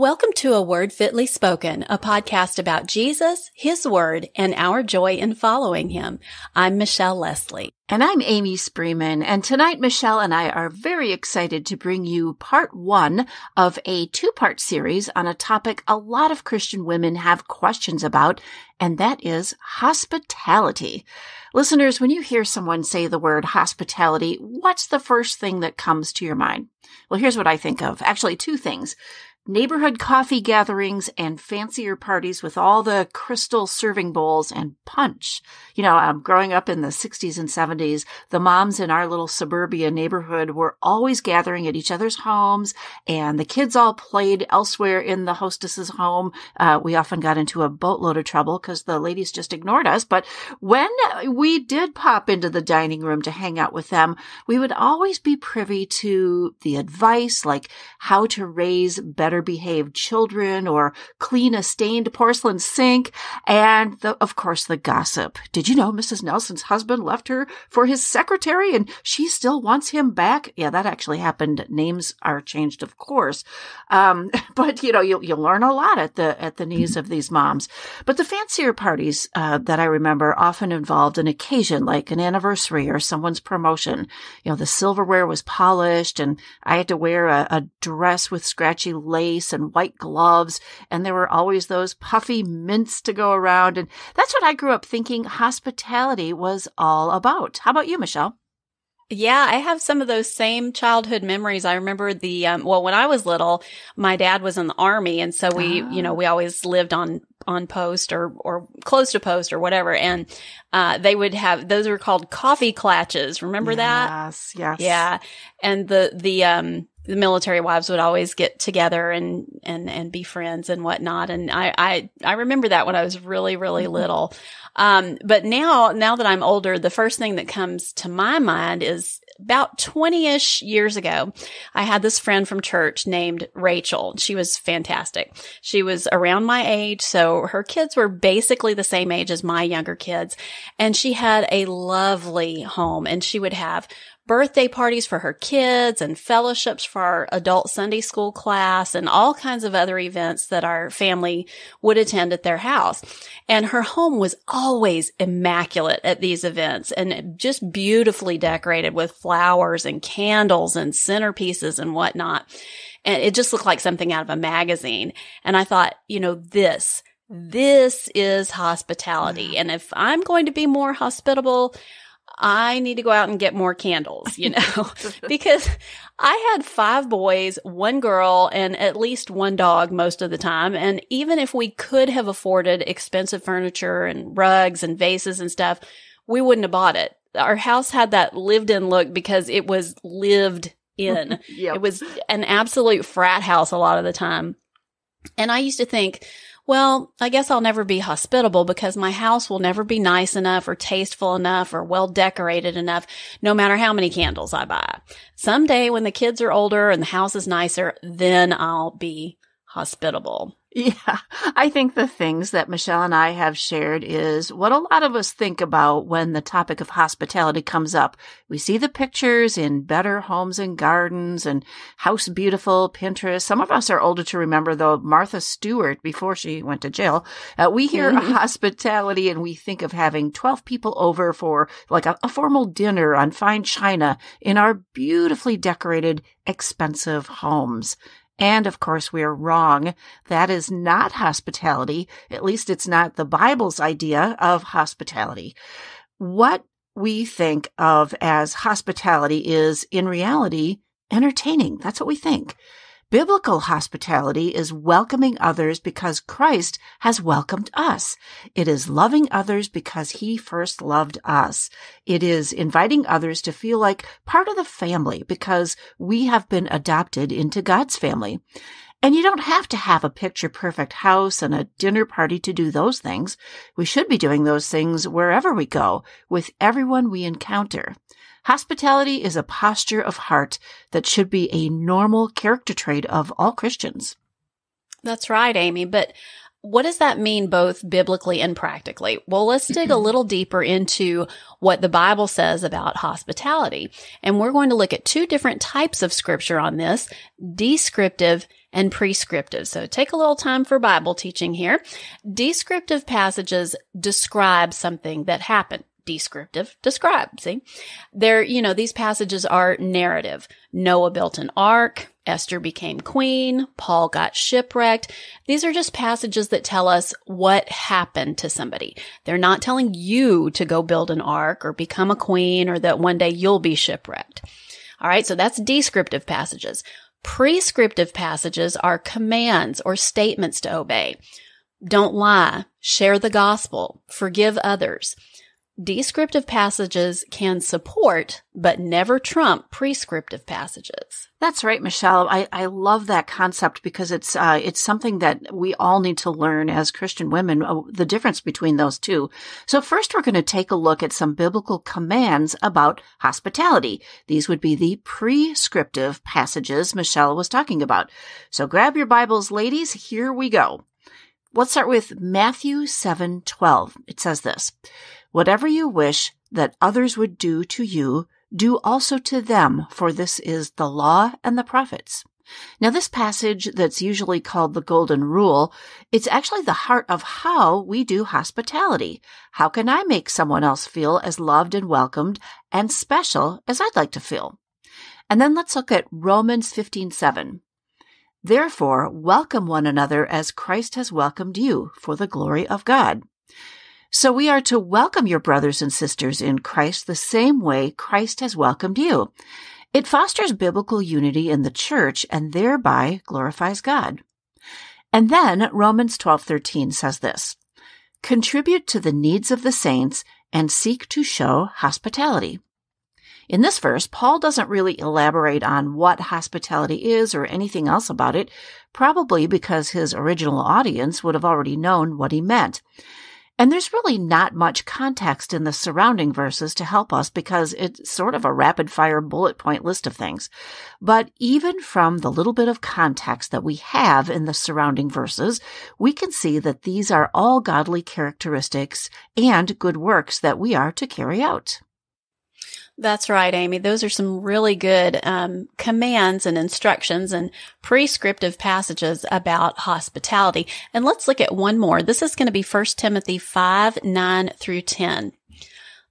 Welcome to A Word Fitly Spoken, a podcast about Jesus, His Word, and our joy in following Him. I'm Michelle Lesley. And I'm Amy Spreeman. And tonight, Michelle and I are very excited to bring you part one of a two part series on a topic a lot of Christian women have questions about, and that is hospitality. Listeners, when you hear someone say the word hospitality, what's the first thing that comes to your mind? Well, here's what I think of. Actually, two things neighborhood coffee gatherings and fancier parties with all the crystal serving bowls and punch. You know, um, growing up in the 60s and 70s, the moms in our little suburbia neighborhood were always gathering at each other's homes, and the kids all played elsewhere in the hostess's home. Uh, we often got into a boatload of trouble because the ladies just ignored us. But when we did pop into the dining room to hang out with them, we would always be privy to the advice like how to raise better better behaved children or clean a stained porcelain sink. And the, of course, the gossip. Did you know Mrs. Nelson's husband left her for his secretary and she still wants him back? Yeah, that actually happened. Names are changed, of course. Um, but you know, you, you learn a lot at the, at the knees of these moms. But the fancier parties, uh, that I remember often involved an occasion like an anniversary or someone's promotion. You know, the silverware was polished and I had to wear a, a dress with scratchy lace lace and white gloves, and there were always those puffy mints to go around. And that's what I grew up thinking hospitality was all about. How about you, Michelle? Yeah, I have some of those same childhood memories. I remember the, um, well, when I was little, my dad was in the army. And so we, oh. you know, we always lived on, on post or, or close to post or whatever. And, uh, they would have, those were called coffee klatches. Remember yes, that? Yes, yes. Yeah. And the, the, um, the military wives would always get together and and and be friends and whatnot. And I I I remember that when I was really really mm-hmm. little. Um, but now now that I'm older, the first thing that comes to my mind is about 20-ish years ago, I had this friend from church named Rachel. She was fantastic. She was around my age, so her kids were basically the same age as my younger kids. And she had a lovely home and she would have birthday parties for her kids and fellowships for our adult Sunday school class and all kinds of other events that our family would attend at their house. And her home was always immaculate at these events and just beautifully decorated with flowers and candles and centerpieces and whatnot. And it just looked like something out of a magazine. And I thought, you know, this, this is hospitality. And if I'm going to be more hospitable, I need to go out and get more candles, you know, because I had five boys, one girl, and at least one dog most of the time. And even if we could have afforded expensive furniture and rugs and vases and stuff, we wouldn't have bought it. Our house had that lived in look because it was lived in. yep. It was an absolute frat house a lot of the time. And I used to think, well, I guess I'll never be hospitable because my house will never be nice enough or tasteful enough or well decorated enough, no matter how many candles I buy. Someday when the kids are older and the house is nicer, then I'll be hospitable. Yeah, I think the things that Michelle and I have shared is what a lot of us think about when the topic of hospitality comes up. We see the pictures in Better Homes and Gardens and House Beautiful, Pinterest. Some of us are older to remember though Martha Stewart before she went to jail. Uh, we hear mm-hmm. hospitality and we think of having 12 people over for like a, a formal dinner on fine china in our beautifully decorated, expensive homes. And of course, we're wrong. That is not hospitality. At least it's not the Bible's idea of hospitality. What we think of as hospitality is in reality entertaining. That's what we think. Biblical hospitality is welcoming others because Christ has welcomed us. It is loving others because he first loved us. It is inviting others to feel like part of the family because we have been adopted into God's family. And you don't have to have a picture perfect house and a dinner party to do those things. We should be doing those things wherever we go with everyone we encounter. Hospitality is a posture of heart that should be a normal character trait of all Christians. That's right, Amy. But what does that mean both biblically and practically? Well, let's dig a mm-hmm. little deeper into what the Bible says about hospitality. And we're going to look at two different types of scripture on this, descriptive and prescriptive. So take a little time for Bible teaching here. Descriptive passages describe something that happened descriptive. Describe see? There you know these passages are narrative. Noah built an ark. Esther became queen. Paul got shipwrecked. These are just passages that tell us what happened to somebody. They're not telling you to go build an ark or become a queen or that one day you'll be shipwrecked. All right so that's descriptive passages. Prescriptive passages are commands or statements to obey. Don't lie. Share the gospel. Forgive others Descriptive passages can support, but never trump prescriptive passages. That's right, Michelle. I, I love that concept because it's uh, it's something that we all need to learn as Christian women, uh, the difference between those two. So first, we're going to take a look at some biblical commands about hospitality. These would be the prescriptive passages Michelle was talking about. So grab your Bibles, ladies. Here we go. Let's start with Matthew seven twelve. It says this. Whatever you wish that others would do to you, do also to them, for this is the law and the prophets. Now, this passage that's usually called the Golden Rule, it's actually the heart of how we do hospitality. How can I make someone else feel as loved and welcomed and special as I'd like to feel? And then let's look at Romans 15:7. Therefore, welcome one another as Christ has welcomed you for the glory of God. So we are to welcome your brothers and sisters in Christ the same way Christ has welcomed you. It fosters biblical unity in the church and thereby glorifies God. And then Romans 12:13 says this: Contribute to the needs of the saints and seek to show hospitality. In this verse, Paul doesn't really elaborate on what hospitality is or anything else about it, probably because his original audience would have already known what he meant. And there's really not much context in the surrounding verses to help us because it's sort of a rapid fire bullet point list of things. But even from the little bit of context that we have in the surrounding verses, we can see that these are all godly characteristics and good works that we are to carry out. That's right, Amy. Those are some really good um, commands and instructions and prescriptive passages about hospitality. And let's look at one more. This is going to be 1 Timothy 5, 9 through 10.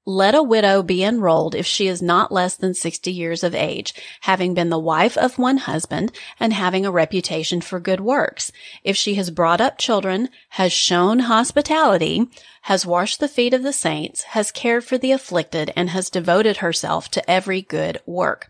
Let a widow be enrolled if she is not less than 60 years of age, having been the wife of one husband and having a reputation for good works. If she has brought up children, has shown hospitality, has washed the feet of the saints, has cared for the afflicted, and has devoted herself to every good work.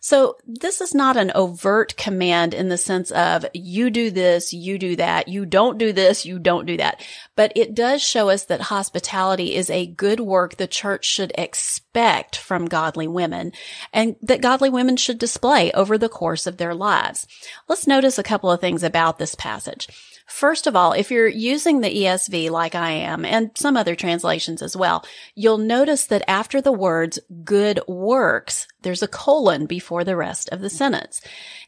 So this is not an overt command in the sense of you do this, you do that, you don't do this, you don't do that. But it does show us that hospitality is a good work the church should expect from godly women and that godly women should display over the course of their lives. Let's notice a couple of things about this passage. First of all, if you're using the ESV like I am and some other translations as well, you'll notice that after the words good works, there's a colon before the rest of the sentence.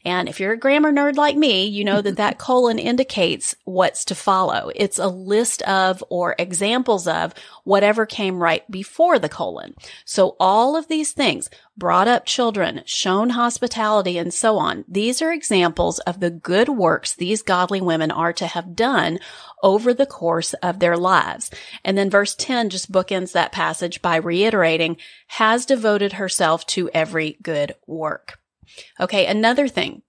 And if you're a grammar nerd like me, you know that that colon indicates what's to follow. It's a list of or examples of whatever came right before the colon. So all of these things, brought up children, shown hospitality, and so on. These are examples of the good works these godly women are to have done over the course of their lives. And then verse 10 just bookends that passage by reiterating, has devoted herself to every good work. Okay, another thing.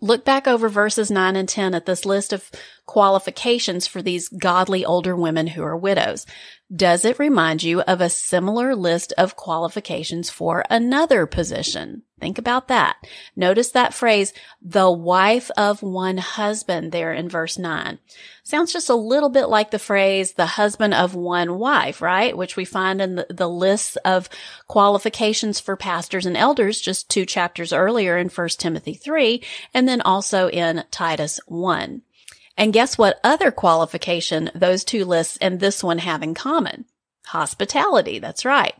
Look back over verses 9 and 10 at this list of qualifications for these godly older women who are widows. Does it remind you of a similar list of qualifications for another position? Think about that. Notice that phrase, the wife of one husband there in verse 9. Sounds just a little bit like the phrase, the husband of one wife, right? Which we find in the, the lists of qualifications for pastors and elders just two chapters earlier in 1 Timothy 3, and then also in Titus 1. And guess what other qualification those two lists and this one have in common? Hospitality. That's right.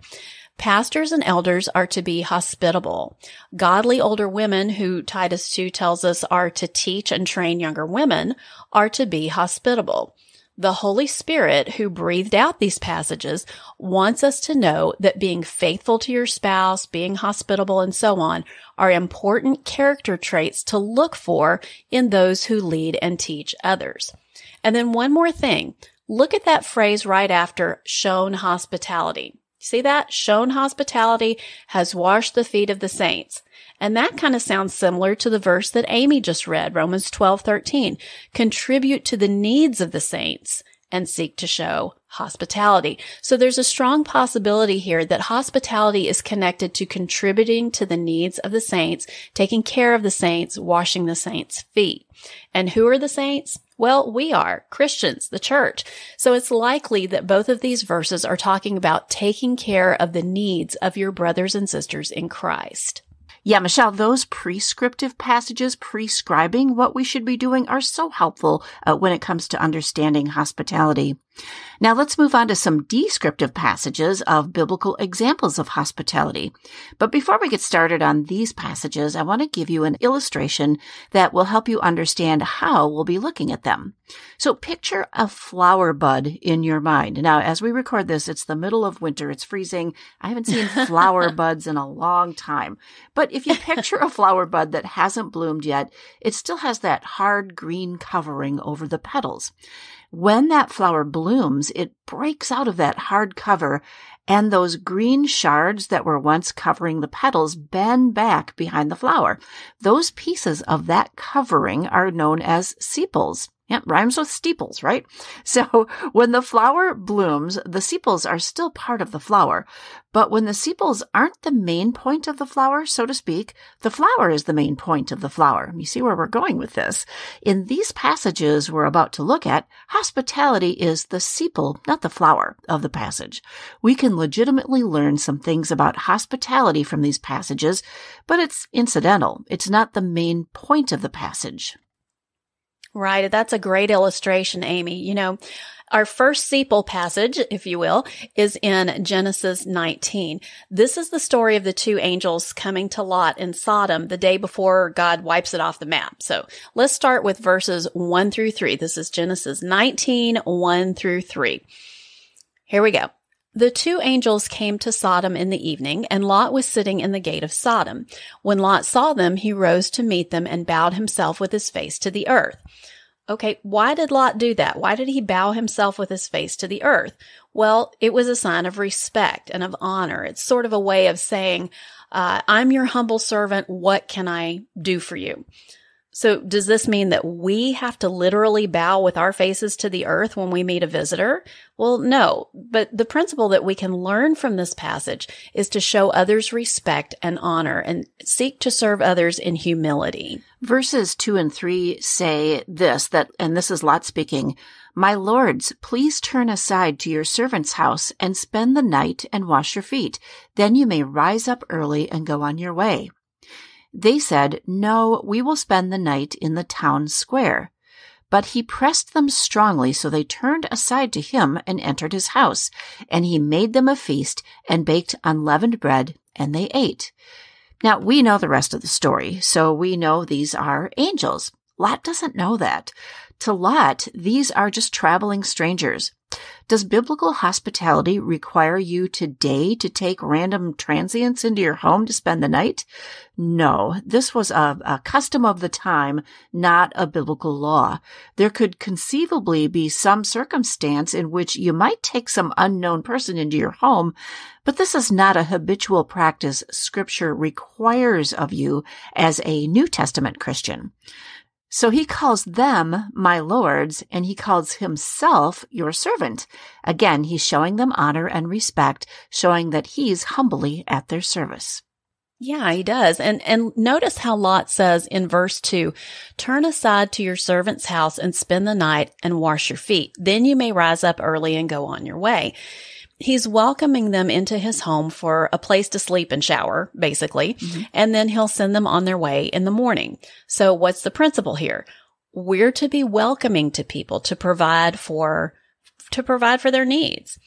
Pastors and elders are to be hospitable. Godly older women who Titus 2 tells us are to teach and train younger women are to be hospitable. The Holy Spirit who breathed out these passages wants us to know that being faithful to your spouse, being hospitable, and so on are important character traits to look for in those who lead and teach others. And then one more thing. Look at that phrase right after shown hospitality. See that? Shown hospitality has washed the feet of the saints. And that kind of sounds similar to the verse that Amy just read, Romans 12, 13. Contribute to the needs of the saints and seek to show hospitality. So there's a strong possibility here that hospitality is connected to contributing to the needs of the saints, taking care of the saints, washing the saints' feet. And who are the saints? Well, we are Christians, the church. So it's likely that both of these verses are talking about taking care of the needs of your brothers and sisters in Christ. Yeah, Michelle, those prescriptive passages prescribing what we should be doing are so helpful uh, when it comes to understanding hospitality. Now let's move on to some descriptive passages of biblical examples of hospitality. But before we get started on these passages, I want to give you an illustration that will help you understand how we'll be looking at them. So picture a flower bud in your mind. Now, as we record this, it's the middle of winter. It's freezing. I haven't seen flower buds in a long time. But if you picture a flower bud that hasn't bloomed yet, it still has that hard green covering over the petals. When that flower blooms, it breaks out of that hard cover and those green shards that were once covering the petals bend back behind the flower. Those pieces of that covering are known as sepals. Yeah, rhymes with steeples, right? So when the flower blooms, the sepals are still part of the flower. But when the sepals aren't the main point of the flower, so to speak, the flower is the main point of the flower. You see where we're going with this. In these passages we're about to look at, hospitality is the sepal, not the flower of the passage. We can legitimately learn some things about hospitality from these passages, but it's incidental. It's not the main point of the passage. Right. That's a great illustration, Amy. You know, our first sepal passage, if you will, is in Genesis 19. This is the story of the two angels coming to Lot in Sodom the day before God wipes it off the map. So let's start with verses 1 through 3. This is Genesis 19, 1 through 3. Here we go. The two angels came to Sodom in the evening, and Lot was sitting in the gate of Sodom. When Lot saw them, he rose to meet them and bowed himself with his face to the earth. Okay, why did Lot do that? Why did he bow himself with his face to the earth? Well, it was a sign of respect and of honor. It's sort of a way of saying, uh, I'm your humble servant. What can I do for you? So does this mean that we have to literally bow with our faces to the earth when we meet a visitor? Well, no, but the principle that we can learn from this passage is to show others respect and honor and seek to serve others in humility. Verses two and three say this, that, and this is Lot speaking, my lords, please turn aside to your servant's house and spend the night and wash your feet. Then you may rise up early and go on your way. They said, No, we will spend the night in the town square. But he pressed them strongly, so they turned aside to him and entered his house. And he made them a feast and baked unleavened bread, and they ate. Now, we know the rest of the story, so we know these are angels. Lot doesn't know that. To Lot, these are just traveling strangers. Does biblical hospitality require you today to take random transients into your home to spend the night? No, this was a, a, custom of the time, not a biblical law. There could conceivably be some circumstance in which you might take some unknown person into your home, but this is not a habitual practice scripture requires of you as a New Testament Christian. So he calls them my lords and he calls himself your servant. Again, he's showing them honor and respect, showing that he's humbly at their service. Yeah, he does. And, and notice how Lot says in verse two, turn aside to your servant's house and spend the night and wash your feet. Then you may rise up early and go on your way he's welcoming them into his home for a place to sleep and shower, basically. Mm-hmm. And then he'll send them on their way in the morning. So what's the principle here? We're to be welcoming to people to provide for, to provide for their needs.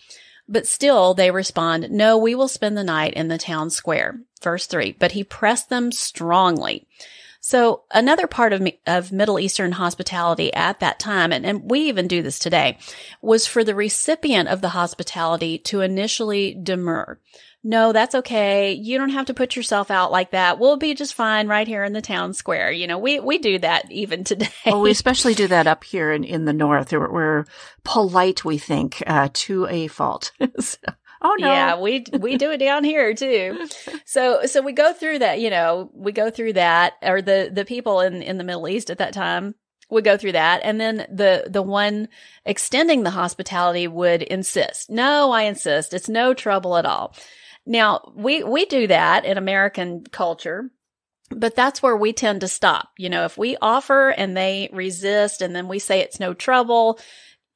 But still they respond, no, we will spend the night in the town square. Verse three, but he pressed them strongly. So another part of, of Middle Eastern hospitality at that time, and, and we even do this today, was for the recipient of the hospitality to initially demur. No, that's okay. You don't have to put yourself out like that. We'll be just fine right here in the town square. You know, we, we do that even today. Well, we especially do that up here in, in the north. We're, we're polite, we think, uh, to a fault. so. Oh no. Yeah, we we do it down here too. So so we go through that, you know, we go through that or the the people in in the Middle East at that time would go through that and then the the one extending the hospitality would insist. No, I insist. It's no trouble at all. Now, we we do that in American culture. But that's where we tend to stop. You know, if we offer and they resist and then we say it's no trouble,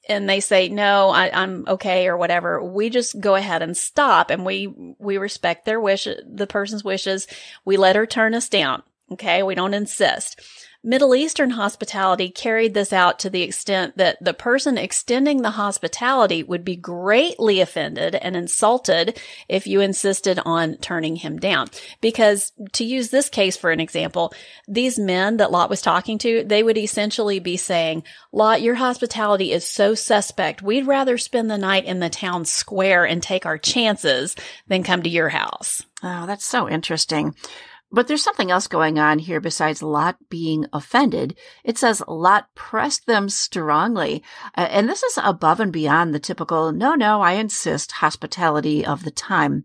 and they say, no, I, am okay or whatever, we just go ahead and stop and we, we respect their wish, the person's wishes. We let her turn us down. Okay. We don't insist. Middle Eastern hospitality carried this out to the extent that the person extending the hospitality would be greatly offended and insulted if you insisted on turning him down. Because to use this case for an example, these men that Lot was talking to, they would essentially be saying, Lot, your hospitality is so suspect. We'd rather spend the night in the town square and take our chances than come to your house. Oh, that's so interesting. But there's something else going on here besides Lot being offended. It says Lot pressed them strongly. Uh, and this is above and beyond the typical, no, no, I insist hospitality of the time.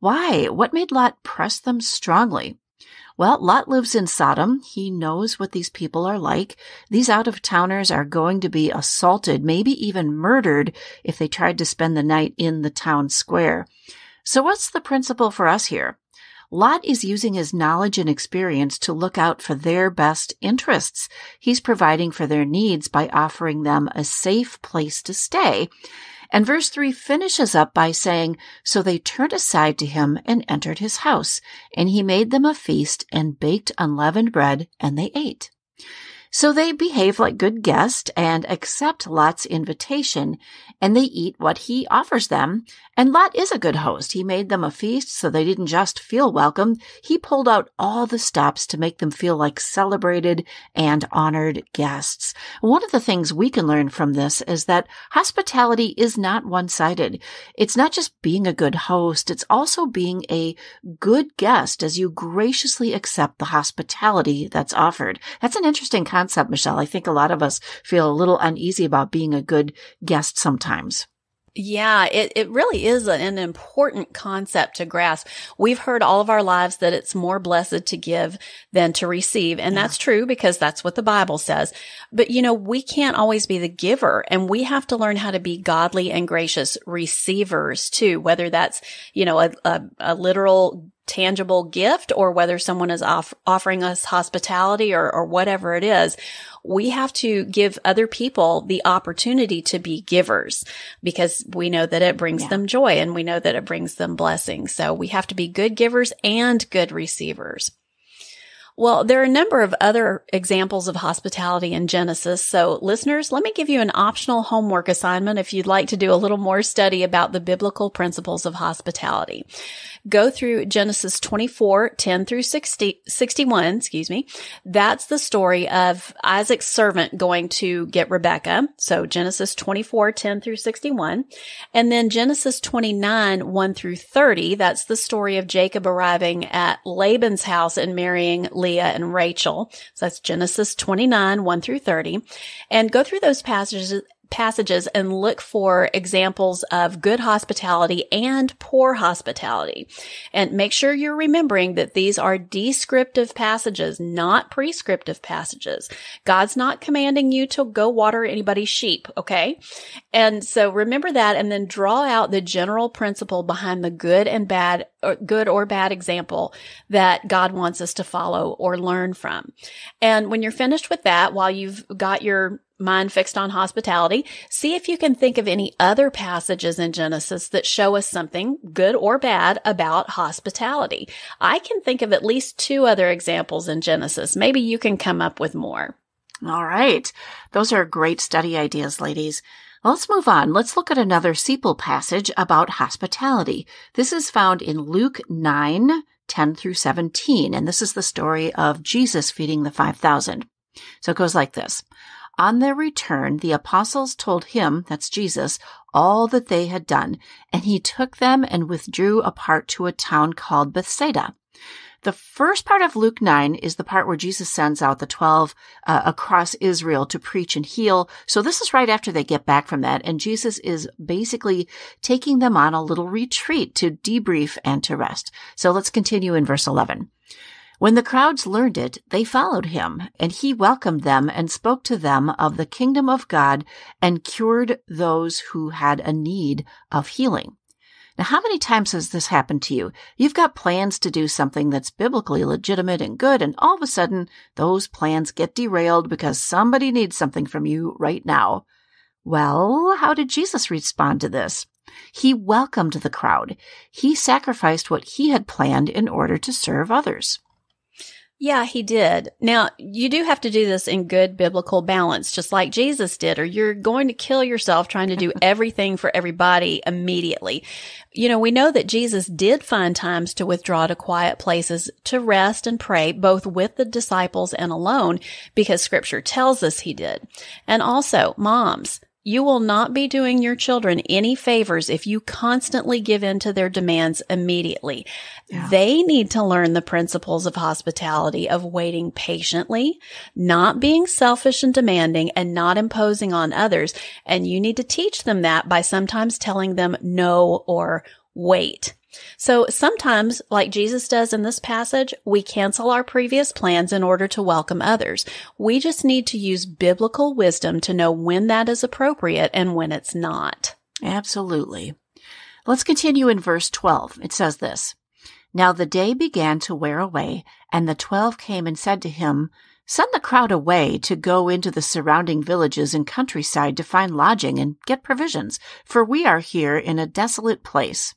Why? What made Lot press them strongly? Well, Lot lives in Sodom. He knows what these people are like. These out of towners are going to be assaulted, maybe even murdered if they tried to spend the night in the town square. So what's the principle for us here? Lot is using his knowledge and experience to look out for their best interests. He's providing for their needs by offering them a safe place to stay. And verse 3 finishes up by saying, So they turned aside to him and entered his house, and he made them a feast and baked unleavened bread, and they ate. So they behave like good guests and accept Lot's invitation, and they eat what he offers them. And Lot is a good host. He made them a feast so they didn't just feel welcome. He pulled out all the stops to make them feel like celebrated and honored guests. One of the things we can learn from this is that hospitality is not one-sided. It's not just being a good host. It's also being a good guest as you graciously accept the hospitality that's offered. That's an interesting concept concept, Michelle. I think a lot of us feel a little uneasy about being a good guest sometimes. Yeah, it, it really is an important concept to grasp. We've heard all of our lives that it's more blessed to give than to receive. And yeah. that's true because that's what the Bible says. But you know, we can't always be the giver and we have to learn how to be godly and gracious receivers too, whether that's, you know, a, a, a literal tangible gift or whether someone is off- offering us hospitality or, or whatever it is, we have to give other people the opportunity to be givers because we know that it brings yeah. them joy and we know that it brings them blessings. So we have to be good givers and good receivers. Well, there are a number of other examples of hospitality in Genesis. So listeners, let me give you an optional homework assignment if you'd like to do a little more study about the biblical principles of hospitality go through Genesis 24, 10 through 60, 61, excuse me. That's the story of Isaac's servant going to get Rebecca. So Genesis 24, 10 through 61. And then Genesis 29, 1 through 30. That's the story of Jacob arriving at Laban's house and marrying Leah and Rachel. So that's Genesis 29, 1 through 30. And go through those passages passages and look for examples of good hospitality and poor hospitality. And make sure you're remembering that these are descriptive passages, not prescriptive passages. God's not commanding you to go water anybody's sheep. Okay. And so remember that and then draw out the general principle behind the good and bad good or bad example that God wants us to follow or learn from. And when you're finished with that, while you've got your mind fixed on hospitality, see if you can think of any other passages in Genesis that show us something good or bad about hospitality. I can think of at least two other examples in Genesis. Maybe you can come up with more. All right. Those are great study ideas, ladies. Let's move on. Let's look at another Sepal passage about hospitality. This is found in Luke 9, 10 through 17, and this is the story of Jesus feeding the 5,000. So it goes like this. On their return, the apostles told him, that's Jesus, all that they had done, and he took them and withdrew apart to a town called Bethsaida. The first part of Luke 9 is the part where Jesus sends out the 12 uh, across Israel to preach and heal. So this is right after they get back from that. And Jesus is basically taking them on a little retreat to debrief and to rest. So let's continue in verse 11. When the crowds learned it, they followed him, and he welcomed them and spoke to them of the kingdom of God and cured those who had a need of healing. Now, how many times has this happened to you? You've got plans to do something that's biblically legitimate and good, and all of a sudden, those plans get derailed because somebody needs something from you right now. Well, how did Jesus respond to this? He welcomed the crowd. He sacrificed what he had planned in order to serve others. Yeah, he did. Now, you do have to do this in good biblical balance, just like Jesus did, or you're going to kill yourself trying to do everything for everybody immediately. You know, we know that Jesus did find times to withdraw to quiet places to rest and pray, both with the disciples and alone, because scripture tells us he did. And also, moms, you will not be doing your children any favors if you constantly give in to their demands immediately. Yeah. They need to learn the principles of hospitality, of waiting patiently, not being selfish and demanding, and not imposing on others. And you need to teach them that by sometimes telling them no or wait. So sometimes, like Jesus does in this passage, we cancel our previous plans in order to welcome others. We just need to use biblical wisdom to know when that is appropriate and when it's not. Absolutely. Let's continue in verse 12. It says this. Now the day began to wear away, and the twelve came and said to him, Send the crowd away to go into the surrounding villages and countryside to find lodging and get provisions, for we are here in a desolate place.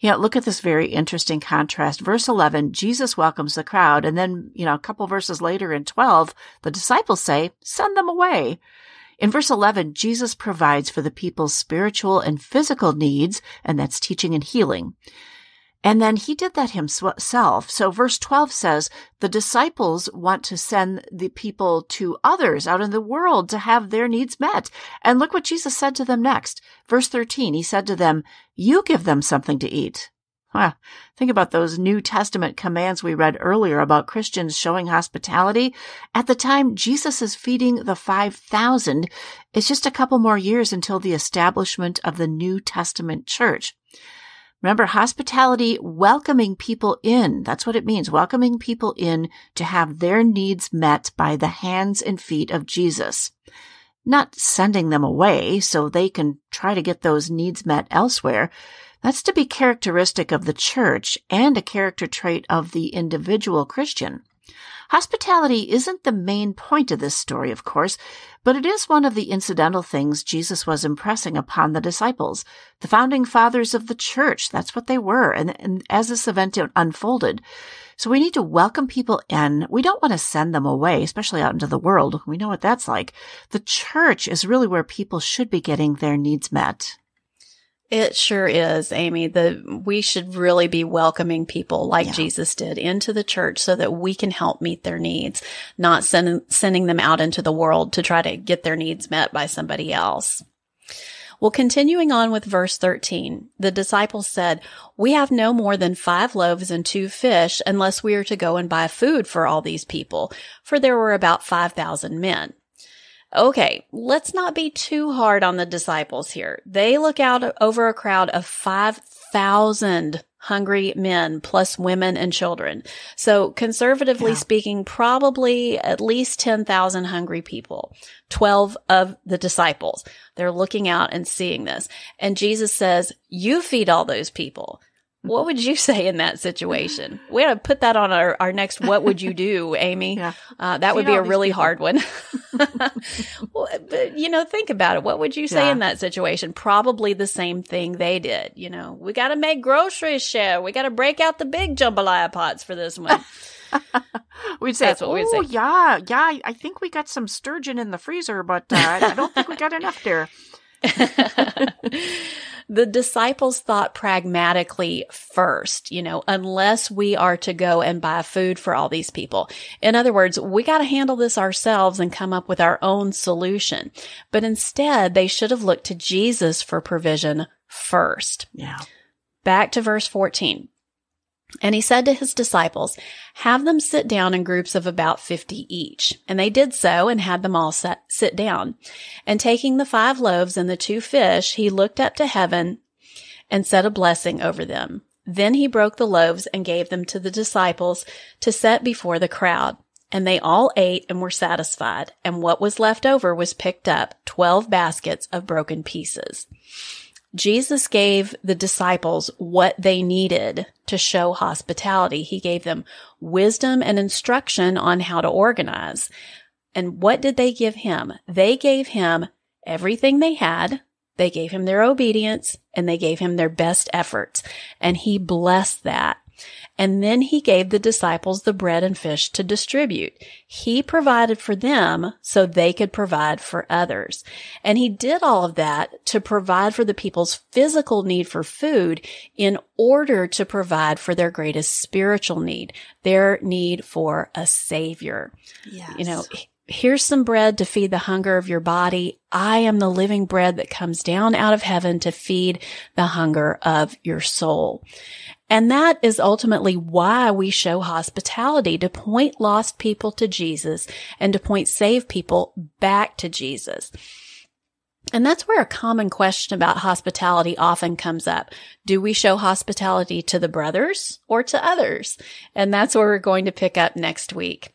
Yeah, look at this very interesting contrast. Verse 11, Jesus welcomes the crowd. And then, you know, a couple verses later in 12, the disciples say, send them away. In verse 11, Jesus provides for the people's spiritual and physical needs, and that's teaching and healing. And then he did that himself. So verse 12 says the disciples want to send the people to others out in the world to have their needs met. And look what Jesus said to them next. Verse 13, he said to them, you give them something to eat. Think about those New Testament commands we read earlier about Christians showing hospitality. At the time Jesus is feeding the 5,000, it's just a couple more years until the establishment of the New Testament church. Remember, hospitality, welcoming people in. That's what it means. Welcoming people in to have their needs met by the hands and feet of Jesus. Not sending them away so they can try to get those needs met elsewhere. That's to be characteristic of the church and a character trait of the individual Christian. Hospitality isn't the main point of this story, of course, but it is one of the incidental things Jesus was impressing upon the disciples. The founding fathers of the church, that's what they were. And, and as this event unfolded, so we need to welcome people in. We don't want to send them away, especially out into the world. We know what that's like. The church is really where people should be getting their needs met. It sure is, Amy. The we should really be welcoming people like yeah. Jesus did into the church so that we can help meet their needs, not send, sending them out into the world to try to get their needs met by somebody else. Well, continuing on with verse 13, the disciples said, we have no more than five loaves and two fish unless we are to go and buy food for all these people, for there were about 5,000 men. Okay, let's not be too hard on the disciples here. They look out over a crowd of 5,000 hungry men plus women and children. So conservatively yeah. speaking, probably at least 10,000 hungry people, 12 of the disciples. They're looking out and seeing this. And Jesus says, you feed all those people. What would you say in that situation? We ought to put that on our, our next What Would You Do, Amy? Yeah. Uh, that would be a really people. hard one. well, but, you know, think about it. What would you say yeah. in that situation? Probably the same thing they did. You know, we got to make groceries share. We got to break out the big jambalaya pots for this one. we'd say, That's what we'd say. yeah, yeah, I think we got some sturgeon in the freezer, but uh, I don't think we got enough there. the disciples thought pragmatically first, you know, unless we are to go and buy food for all these people. In other words, we got to handle this ourselves and come up with our own solution. But instead, they should have looked to Jesus for provision first. Yeah. Back to verse 14. And he said to his disciples, have them sit down in groups of about 50 each. And they did so and had them all set, sit down. And taking the five loaves and the two fish, he looked up to heaven and said a blessing over them. Then he broke the loaves and gave them to the disciples to set before the crowd. And they all ate and were satisfied. And what was left over was picked up, 12 baskets of broken pieces. Jesus gave the disciples what they needed to show hospitality. He gave them wisdom and instruction on how to organize. And what did they give him? They gave him everything they had. They gave him their obedience and they gave him their best efforts. And he blessed that. And then he gave the disciples the bread and fish to distribute. He provided for them so they could provide for others. And he did all of that to provide for the people's physical need for food in order to provide for their greatest spiritual need, their need for a savior. Yes. You know, Here's some bread to feed the hunger of your body. I am the living bread that comes down out of heaven to feed the hunger of your soul. And that is ultimately why we show hospitality to point lost people to Jesus and to point saved people back to Jesus. And that's where a common question about hospitality often comes up. Do we show hospitality to the brothers or to others? And that's where we're going to pick up next week.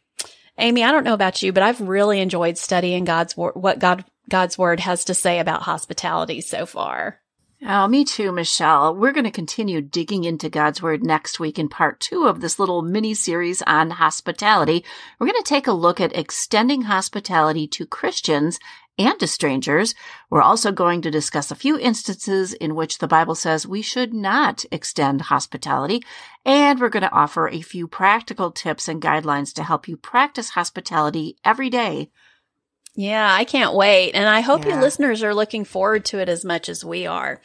Amy, I don't know about you, but I've really enjoyed studying God's word, what God, God's word has to say about hospitality so far. Oh, me too, Michelle. We're going to continue digging into God's Word next week in part two of this little mini series on hospitality. We're going to take a look at extending hospitality to Christians and to strangers. We're also going to discuss a few instances in which the Bible says we should not extend hospitality. And we're going to offer a few practical tips and guidelines to help you practice hospitality every day. Yeah, I can't wait. And I hope Yeah. you listeners are looking forward to it as much as we are.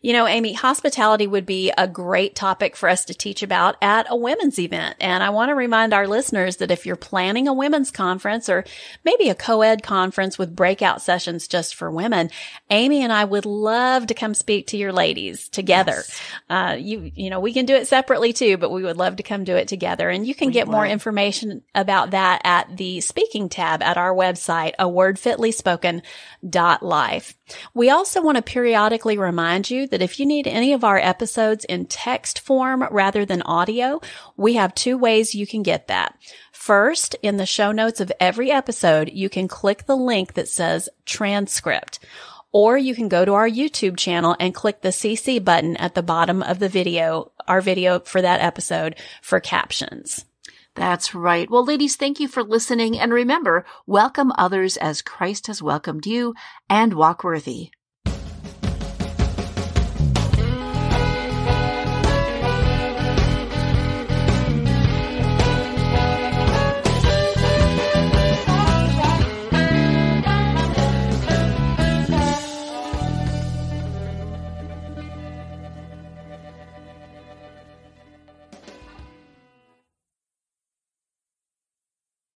You know, Amy, hospitality would be a great topic for us to teach about at a women's event. And I want to remind our listeners that if you're planning a women's conference or maybe a co-ed conference with breakout sessions just for women, Amy and I would love to come speak to your ladies together. Yes. Uh, you, you know, we can do it separately too, but we would love to come do it together. And you can We get more information about that at the speaking tab at our website, a word fitly spoken dot life. We also want to periodically remind you that if you need any of our episodes in text form rather than audio, we have two ways you can get that. First, in the show notes of every episode, you can click the link that says transcript. Or you can go to our YouTube channel and click the CC button at the bottom of the video, our video for that episode for captions. That's right. Well, ladies, thank you for listening. And remember, welcome others as Christ has welcomed you and walk worthy.